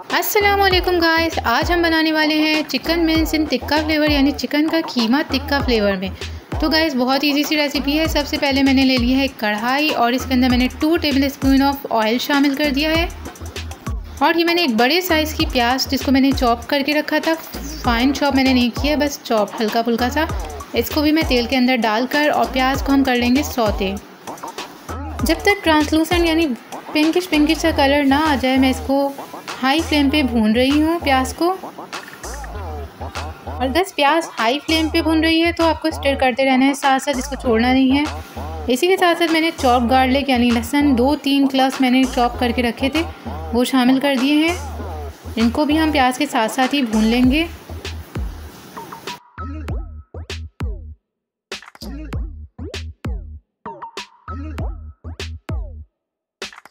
वालेकुम गाइस आज हम बनाने वाले हैं chicken mince in tikka flavour यानी चिकन का कीमा टिक्का फ्लेवर में। तो गाइस बहुत इजी सी रेसिपी है। सबसे पहले मैंने ले लिया है कढ़ाई, और इसके अंदर मैंने two tablespoon of oil शामिल कर दिया है। और ये मैंने एक बड़े साइज़ की प्याज, जिसको मैंने चॉप करके रखा था। फाइन चॉप मैंने नहीं किया, बस चॉप हल्का फुल्का सा। इसको भी मैं तेल के अंदर डालकर, और प्याज को हम कर लेंगे सौते। जब तक ट्रांसलूसेंट यानी पिंकिश पिंकिश सा कलर ना आ जाए, मैं इसको हाई फ्लेम पे भून रही हूँ प्याज को। और बस प्याज हाई फ्लेम पे भून रही है तो आपको स्टर करते रहना है। साथ साथ इसको छोड़ना नहीं है। इसी के साथ साथ मैंने चॉप गार्लिक यानी लहसन दो तीन क्लास मैंने चॉप करके रखे थे। वो शामिल कर दिए हैं। इनको भी हम प्याज के साथ साथ ही भून लेंगे।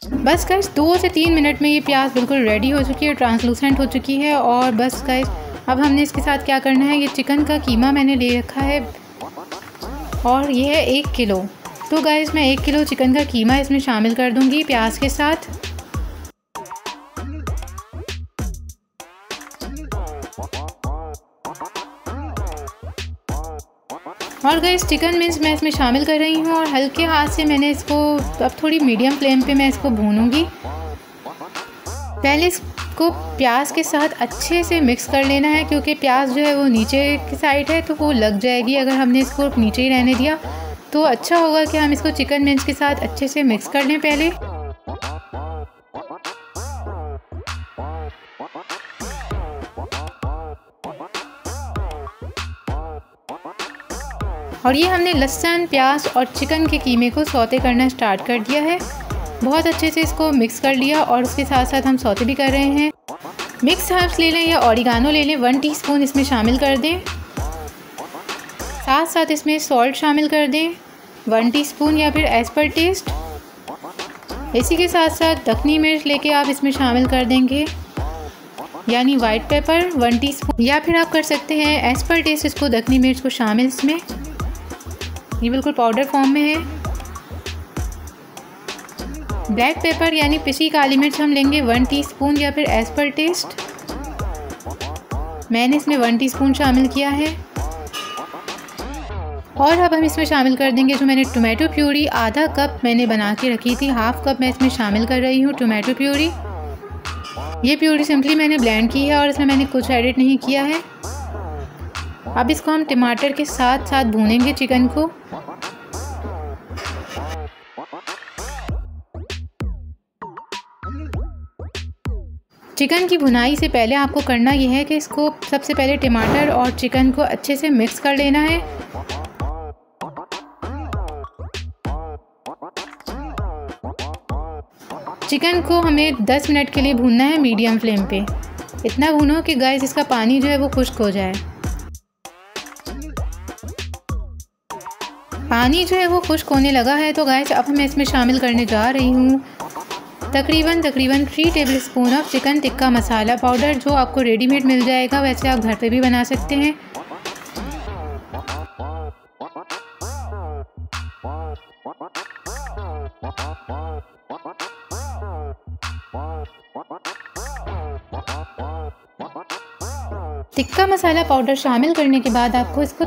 बस गाइस दो से तीन मिनट में ये प्याज बिल्कुल रेडी हो चुकी है ट्रांसलूसेंट हो चुकी है और बस गाइस अब हमने इसके साथ क्या करना है? ये चिकन का कीमा मैंने ले रखा है और ये है एक किलो। तो गाइस मैं एक किलो चिकन का कीमा इसमें शामिल कर दूँगी प्याज के साथ। और गई चिकन मिर्च मैं इसमें शामिल कर रही हूँ और हल्के हाथ से मैंने इसको, अब थोड़ी मीडियम फ्लेम पे मैं इसको भूनूँगी। पहले इसको प्याज के साथ अच्छे से मिक्स कर लेना है, क्योंकि प्याज जो है वो नीचे की साइड है तो वो लग जाएगी अगर हमने इसको नीचे ही रहने दिया। तो अच्छा होगा कि हम इसको चिकन मिर्च के साथ अच्छे से मिक्स कर लें पहले। और ये हमने लहसन, प्याज और चिकन के कीमे को सौते करना स्टार्ट कर दिया है। बहुत अच्छे से इसको मिक्स कर लिया और उसके साथ साथ हम सौते भी कर रहे हैं। मिक्स हर्ब्स ले लें या ऑरिगानो ले लें, वन टीस्पून इसमें शामिल कर दें। साथ साथ इसमें सॉल्ट शामिल कर दें, वन टीस्पून या फिर एज पर टेस्ट इसी के साथ साथ दखनी मिर्च लेके आप इसमें शामिल कर देंगे। यानी वाइट पेपर वन टीस्पून। या फिर आप कर सकते हैं एज पर टेस्ट इसको दखनी मिर्च को शामिल इसमें। ये बिल्कुल पाउडर फॉर्म में है। ब्लैक पेपर यानी पिसी काली मिर्च हम लेंगे वन टीस्पून या फिर एज पर टेस्ट मैंने इसमें वन टीस्पून शामिल किया है। और अब हम इसमें शामिल कर देंगे जो मैंने टोमेटो प्यूरी आधा कप मैंने बना के रखी थी हाफ़ कप मैं इसमें शामिल कर रही हूँ टोमेटो प्यूरी ये प्यूरी सिंपली मैंने ब्लेंड की है और इसमें मैंने कुछ एडिट नहीं किया है। अब इसको हम टमाटर के साथ साथ भूनेंगे चिकन को। चिकन की भुनाई से पहले आपको करना यह है कि इसको सबसे पहले टमाटर और चिकन को अच्छे से मिक्स कर लेना है। चिकन को हमें 10 मिनट के लिए भूनना है मीडियम फ्लेम पे। इतना भूनो कि गैस इसका पानी जो है वो खुश्क हो जाए। पानी जो है वो खुश्क होने लगा है। तो गाय अब मैं इसमें शामिल करने जा रही हूँ। तकरीबन तकरीबन three tablespoon of chicken tikka masala powder जो आपको रेडीमेड मिल जाएगा, वैसे आप घर पे भी बना सकते हैं। टिक्का मसाला पाउडर शामिल करने के बाद आपको इसको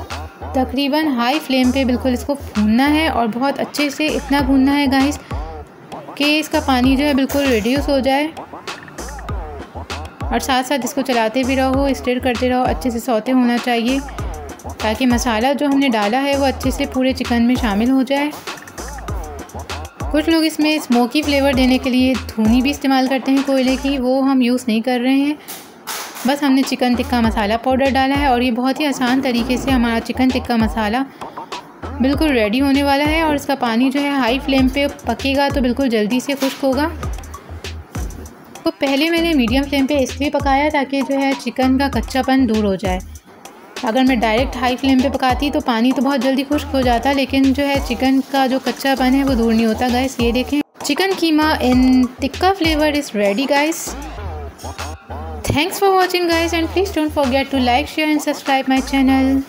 तकरीबन हाई फ्लेम पे बिल्कुल इसको भूनना है और बहुत अच्छे से इतना भूनना है गाइस कि इसका पानी जो है बिल्कुल रिड्यूस हो जाए। और साथ साथ इसको चलाते भी रहो स्टर करते रहो, अच्छे से सौते होना चाहिए, ताकि मसाला जो हमने डाला है वो अच्छे से पूरे चिकन में शामिल हो जाए। कुछ लोग इसमें स्मोकी फ्लेवर देने के लिए धूनी भी इस्तेमाल करते हैं कोयले की, वो हम यूज़ नहीं कर रहे हैं। बस हमने चिकन टिक्का मसाला पाउडर डाला है और ये बहुत ही आसान तरीके से हमारा चिकन टिक्का मसाला बिल्कुल रेडी होने वाला है और इसका पानी जो है हाई फ्लेम पे पकेगा तो बिल्कुल जल्दी से खुश्क होगा। तो पहले मैंने मीडियम फ्लेम पे इसलिए पकाया ताकि जो है चिकन का कच्चापन दूर हो जाए। अगर मैं डायरेक्ट हाई फ्लेम पे पकाती तो पानी तो बहुत जल्दी खुश्क हो जाता, लेकिन जो है चिकन का जो कच्चापन है वो दूर नहीं होता। गाइस ये देखें। Chicken keema in tikka flavour is ready guys Thanks for watching guys and please don't forget to like, share and subscribe my channel.